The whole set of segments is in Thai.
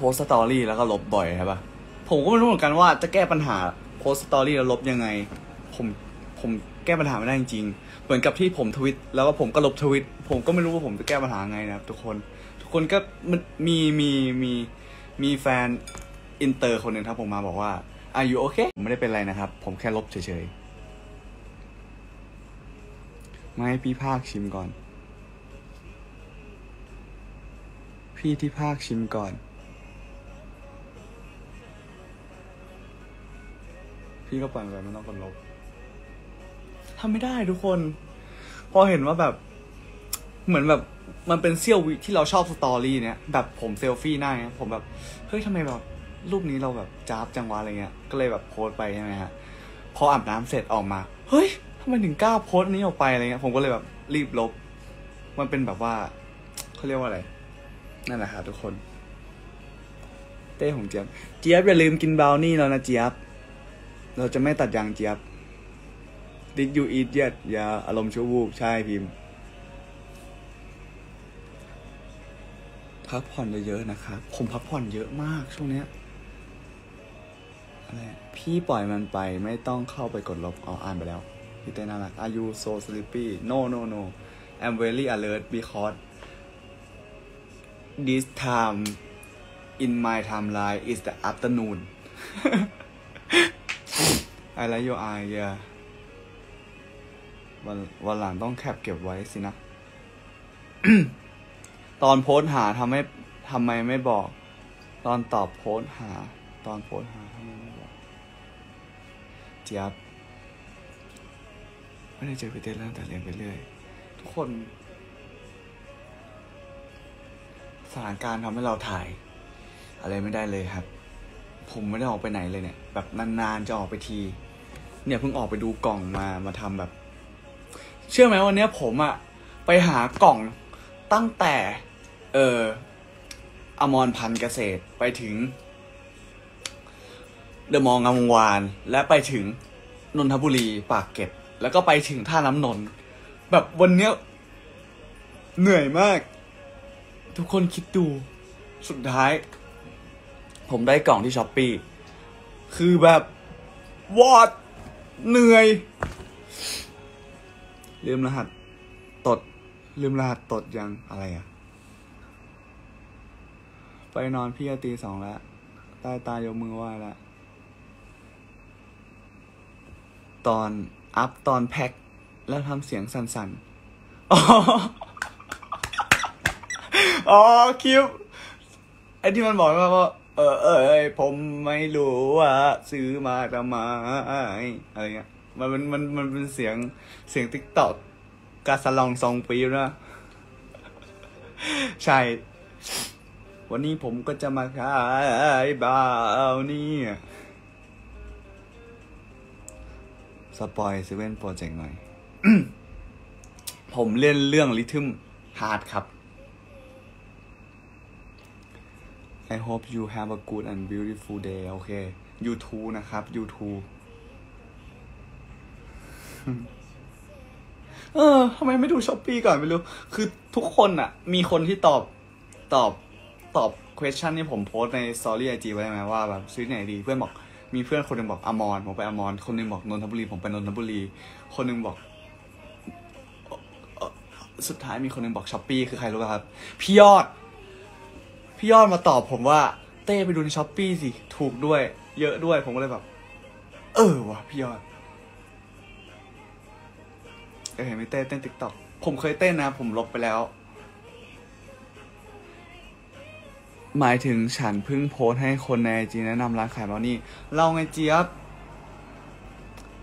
โพสต์ story แล้วก็ลบบ่อยใช่ปะผมก็ไม่รู้เหมือนกันว่าจะแก้ปัญหาโพสต์ story แล้วลบยังไง ผมผมแก้ปัญหาไม่ได้จริงๆ เหมือนกับที่ผมทวิตแล้วก็ผมก็ลบทวิต ผมก็ไม่รู้ว่าผมจะแก้ปัญหาไงนะครับ ทุกคน ทุกคนก็มันมีมีมีมีแฟนอินเตอร์คนหนึ่งทักผมมาบอกว่า are you okay ผมไม่ได้เป็นไรนะครับ ผมแค่ลบเฉยๆไม่ให้พี่ภาคชิมก่อน พี่ที่ภาคชิมก่อน พี่ก็ปล่อยไปไม่ต้องกดลบทำไม่ได้ทุกคน พอเห็นว่าแบบ เหมือนแบบมันเป็นเซี่ยววิที่เราชอบสตอรี่เนี้ยแบบผมเซลฟี่หน้าเนี้ยผมแบบเฮ้ยทำไมแบบรูปนี้เราแบบจ้าบจังวะอะไรเงี้ย ก็เลยแบบโพสไปใช่ไหมฮะพออาบน้ำเสร็จออกมา เฮ้ยทำไมถึงกล้าโพสนี้ออกไปอะไรเงี้ย ผมก็เลยแบบรีบลบ มันเป็นแบบว่าเขาเรียกว่าอะไร นั่นแหละครับทุกคน เต้ของเจี๊ยบ เจี๊ยบอย่าลืมกินบราวนี่แล้วนะเจี๊ยบ เราจะไม่ตัดยางเจี๊ยบ Did you eat yet อย่าอารมณ์ชั่ววูบใช่พิมพ์ พักผ่อนเยอะๆนะครับ ผมพักผ่อนเยอะมากช่วงเนี้ยอะไรพี่ปล่อยมันไปไม่ต้องเข้าไปกดลบเอาอ่านไปแล้ว พี่เต้น่ารัก Are you so sleepy No no no I'm very alert because this time in my timeline is the afternoon I like your eye yeah วันวันหลังต้องแคปเก็บไว้สินะ ตอนโพสหาทำให้ทำไมไม่บอก ตอนตอบโพสหา ตอนโพสหาทำไมไม่บอกเจี๊ยบไม่ได้เจอพี่เต้นตั้งแต่เรียนไปเรื่อย ทุกคน สถานการณ์ทำให้เราถ่าย อะไรไม่ได้เลยครับ ผมไม่ได้ออกไปไหนเลยเนี่ย แบบนานๆจะออกไปที เนี่ยเพิ่งออกไปดูกล่องมามาทำแบบ เชื่อไหมวันเนี้ยผมอะไปหากล่องตั้งแต่ เอออมรพันธ์เกษตรไปถึง เดอะมองงามวงวาน และไปถึงนนทบุรีปากเกร็ดแล้วก็ไปถึงท่าน้ำนนท์แบบวันเนี้ยเหนื่อยมาก ทุกคนคิดดู สุดท้าย ผมได้กล่องที่ช้อปปี้คือแบบวอด เหนื่อย ลืมรหัส ตด ลืมรหัสตดยังอะไรอะไปนอนพี่ตีสองแล้วใต้ตายกมือไหว้แล้วตอนอัพตอนแพ็คแล้วทำเสียงสั่นๆ อ๋อ อ๋อคิวไอ้ที่มันบอกว่า ออเออเอยผมไม่รู้ว่าซื้อมาทำไมอะไรเงี้ยมันมันมันมันเป็นเสียงเสียง TikTok กาสลองซองปีนะใช่ วันนี้ผมก็จะมาขายบราวนี่ spoil Seven Project หน่อย ผมเล่นเรื่อง Rhythm Heart ครับ I hope you have a good and beautiful day โอเค YouTube นะครับ YouTube เออทำไมไม่ดู Shopee ก่อนไม่รู้ คือทุกคนอะมีคนที่ตอบตอบตอบ question ที่ผมโพสต์ใน story IG ไว้ไหมว่าแบบซื้อไหนดีเพื่อนบอกมีเพื่อนคนหนึ่งบอกอมรผมไปอมรคนหนึ่งบอกนนทบุรีผมไปนนทบุรี คนหนึงบอก สุดท้ายมีคนหนึงบอก Shopee คือใครรู้ป่ะครับพี่ยอด พี่ยอดมาตอบผมว่าเต้ไปดูใน Shopee สิ ถูกด้วย เยอะด้วยผมก็เลยแบบ เออวะพี่ยอดเคยเห็นพี่เต้เต้น TikTok ผมเคยเต้นนะ ผมลบไปแล้ว หมายถึงฉันเพิ่งโพสต์ให้คนใน IG แนะนำร้านขายบราวนี่ เราไงเจี๊ยบ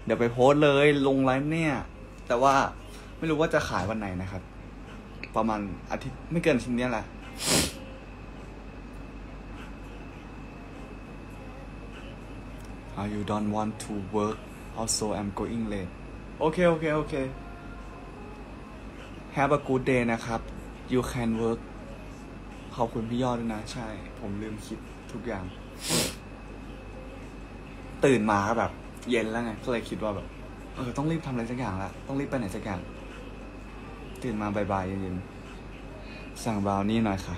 เดี๋ยวไปโพสต์เลยลงไลฟ์เนี่ย แต่ว่าไม่รู้ว่าจะขายวันไหนนะครับ ประมาณอาทิตย์ไม่เกินอาชิ้นนี้แหละ Uh, you don't want to work also I'm going late โอเคโอเคโอเค Have a good day นะครับ you can work ขอบคุณพี่ยอดด้วยนะ ใช่ ผมลืมคิดทุกอย่าง ตื่นมาก็แบบ เย็นแล้วไง ก็เลยคิดว่าแบบ เออ ต้องรีบทำอะไรสักอย่างละต้องรีบไปไหนสักอย่าง ตื่นมาบายๆเย็นๆสั่งบราวนี่หน่อยค่ะ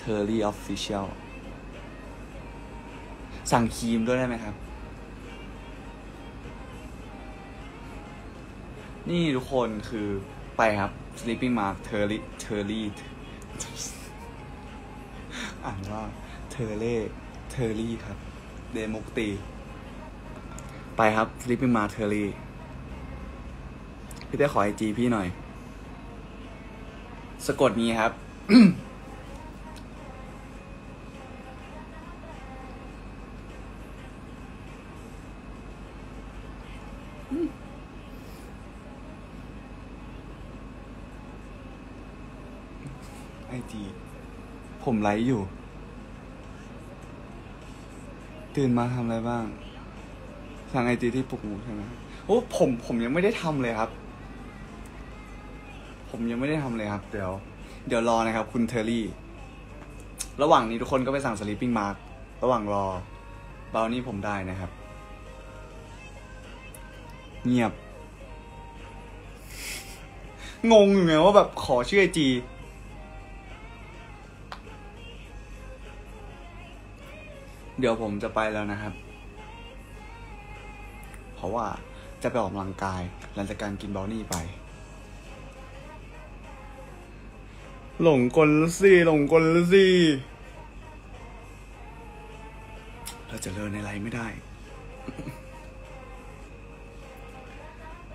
t e r r y Official สั่งครีมด้วยได้ไหมครับ นี่ทุกคนคือไปครับ Sleeping Mark t e r r y t e r r y อ่านว่าเทอร์เล่เทอร์รี่ครับ เดมุกตี ไปครับ Sleeping Mark t e r r y พี่เต้ขอไอจีพี่หน่อย สะกดนี้ครับ ไอจีผมไลฟ์อยู่ ตื่นมาทำอะไรบ้างสั่งไอจีที่ปลุกหมูใช่ไหมโอ้ผมผมยังไม่ได้ทำเลยครับ ผมยังไม่ได้ทำเลยครับ เดี๋ยว เดี๋ยวรอนะครับ คุณเทอร์รี่ ระหว่างนี้ทุกคนก็ไปสั่งสลิปปิ้งมาร์ระหว่างรอเบลนี่ผมได้นะครับ เงียบ งงอยู่ไงว่าแบบขอชื่อไอจีเดี๋ยวผมจะไปแล้วนะครับ เพราะว่าจะไปออกกำลังกาย หลังจากการกินเบลนี่ไป หลงกลสิหลงกลสิเราจะเลินในไรไม่ได้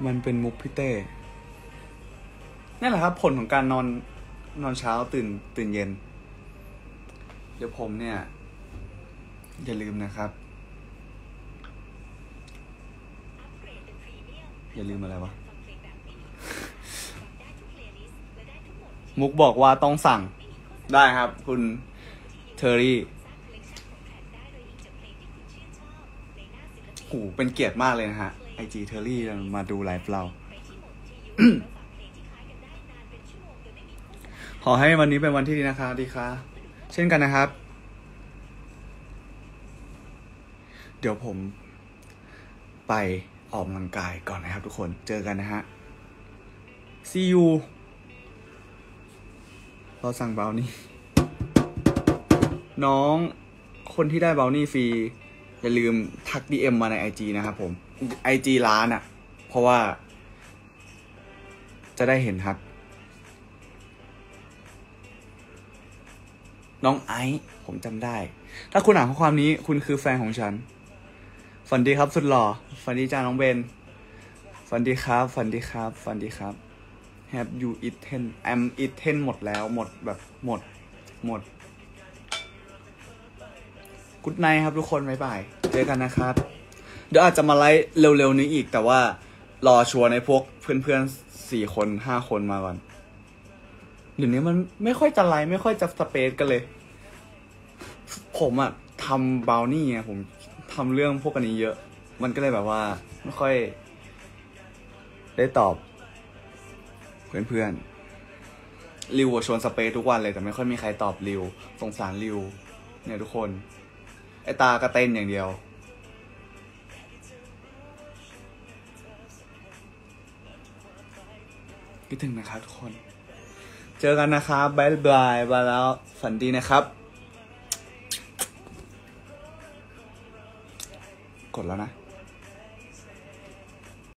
มันเป็นมุกพี่เต้นั่นแหละครับ ผลของการนอนนอนเช้าตื่นตื่นเย็น เดี๋ยวผมเนี่ย อย่าลืมนะครับ อย่าลืมอะไรวะ มุกบอกว่าต้องสั่งได้ครับ คุณเทอรี่โหเป็นเกียรติมากเลยนะฮะ IG เทอรี่มาดูไลฟ์เรา ขอให้วันนี้เป็นวันที่ดีนะคะดีค่ะ เช่นกันนะครับ เดี๋ยวผมไปออกกำลังกายก่อนนะครับทุกคน เจอกันนะฮะ see you เราสั่งเบลนี่ น้องคนที่ได้เบลนี่ฟรี อย่าลืมทัก DM มาใน IG นะครับผม IG ร้านอะ่ะ เพราะว่า จะได้เห็นครับ น้องไอซ์ผมจำได้ ถ้าคุณอ่านข้อความนี้ คุณคือแฟนของฉัน ฝันดีครับ สุดหล่อ ฝันดีจ้าน้องเบน ฝันดีครับ ฝันดีครับ ฝันดีครับ Have you eaten am eaten หมดแล้ว หมดแบบ หมด หมดกุดไนครับทุกคน บ๊ายบาย เจอกันนะครับ เดี๋ยวอาจจะมาไลฟ์เร็วๆนี้อีก แต่ว่ารอชัวร์ในพวกเพื่อนๆสี่คนห้าคนมาก่อนเดี๋ยวนี้มันไม่ค่อยจะไลฟ์ไม่ค่อยจะสเปซกันเลย ผมอะทำบาวนี่ไงผมทำเรื่องพวกอันนี้เยอะ มันก็เลยแบบว่า ไม่ค่อย ได้ตอบ เพื่อนๆริวชวนสเปซทุกวันเลย แต่ไม่ค่อยมีใครตอบริวสงสารริวเนี่ยทุกคน ไอตาก็เต้นอย่างเดียว คิดถึงนะครับทุกคน เจอกันนะครับบายบายไปแล้วฝันดีนะครับ กดแล้วนะ